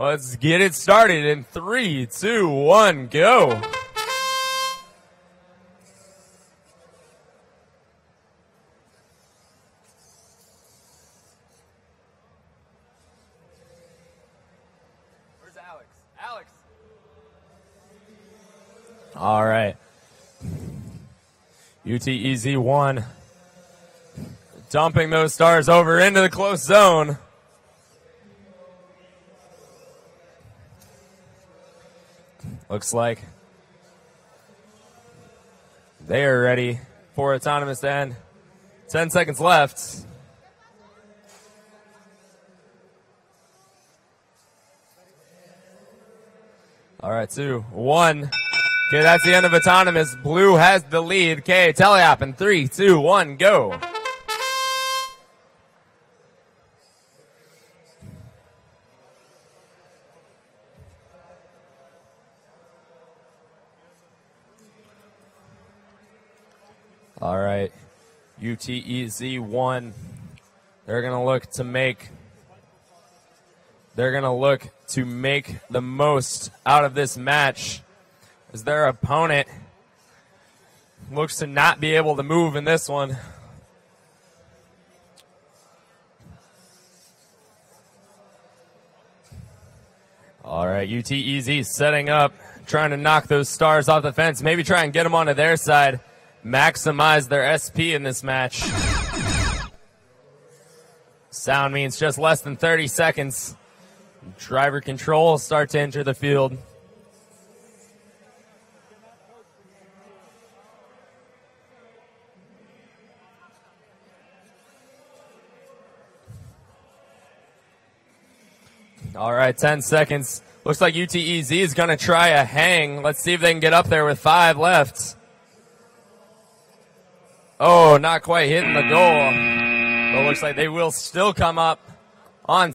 Let's get it started in three, two, one, go. Where's Alex? Alex. All right. UTEZ one. Dumping those stars over into the close zone. Looks like they are ready for autonomous to end. 10 seconds left. All right, two, one. Okay, that's the end of autonomous. Blue has the lead. Okay, teleop in three, two, one, go. All right. UTEZ one. They're going to look to make they're going to look to make the most out of this match as their opponent looks to not be able to move in this one. All right, UTEZ setting up, trying to knock those stars off the fence, maybe try and get them onto their side maximize their SP in this match. Sound means just less than 30 seconds. Driver control start to enter the field. All right, 10 seconds. Looks like UTEZ is going to try a hang. Let's see if they can get up there with five left. Oh, not quite hitting the goal. But looks like they will still come up on